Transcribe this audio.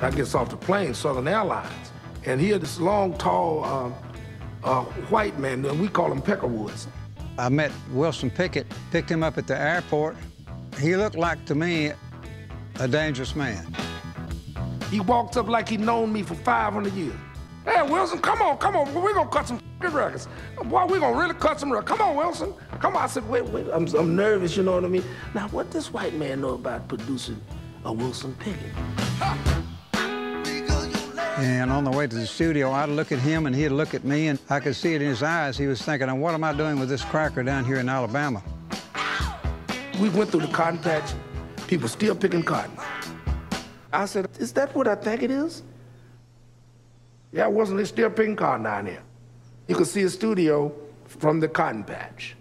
I gets off the plane, Southern Airlines, and he had this long, tall, um, uh, white man, and we call him Peckerwoods. I met Wilson Pickett, picked him up at the airport. He looked like, to me, a dangerous man. He walked up like he'd known me for 500 years. Hey, Wilson, come on, come on. We're going to cut some records. Boy, we're going to really cut some records. Come on, Wilson. Come on. I said, wait, wait. I'm, I'm nervous, you know what I mean? Now, what does white man know about producing a Wilson Pickett? And on the way to the studio, I'd look at him and he'd look at me, and I could see it in his eyes. He was thinking, what am I doing with this cracker down here in Alabama? We went through the cotton patch, people still picking cotton. I said, is that what I think it is? Yeah, wasn't they still picking cotton down there? You could see a studio from the cotton patch.